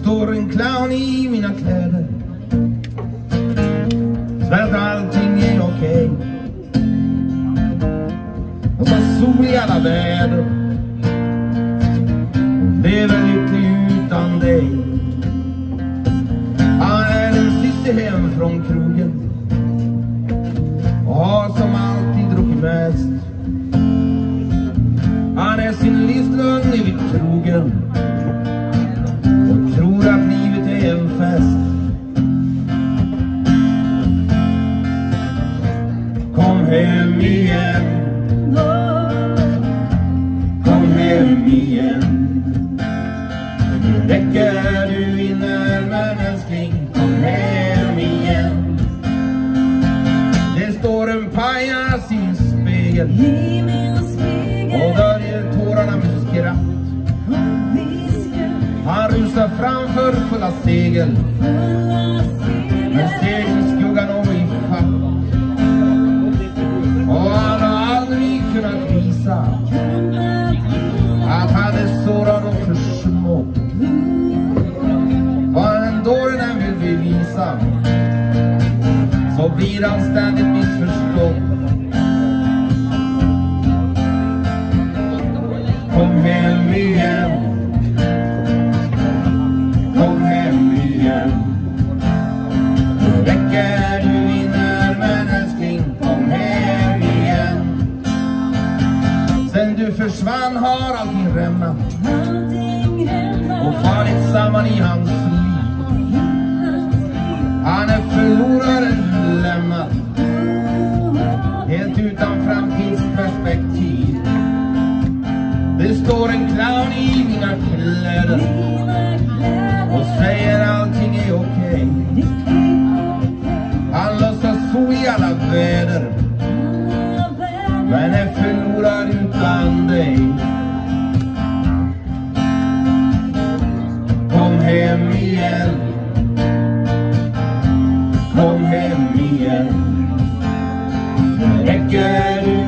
står en clown i mina kläder. Svär att allting är okej. Och så sol i alla väder. Lever lycklig utan dig. Han är den siste hem från krogen. Och har som alltid druckit mest. Hem igen. Kom hem igen. Räcker du in ärmen älskling Kom hem igen. Det står en pajas i min spegel. I min och spegel. Döljer tårarna med skratt. Och Han rusar framför fulla segel Så blir han ständigt missförstådd. Kom hem igen. Kom hem igen. Räcker du in ärmen älskling. Kom hem igen. Sen du försvann har allting rämnat. Och fallit samman i hans går en clown i mina kläder och säger allting är okej. Han låtsas så i alla väder men är förlorad utan dig. Kom hem igen. Kom hem igen. Räcker nu.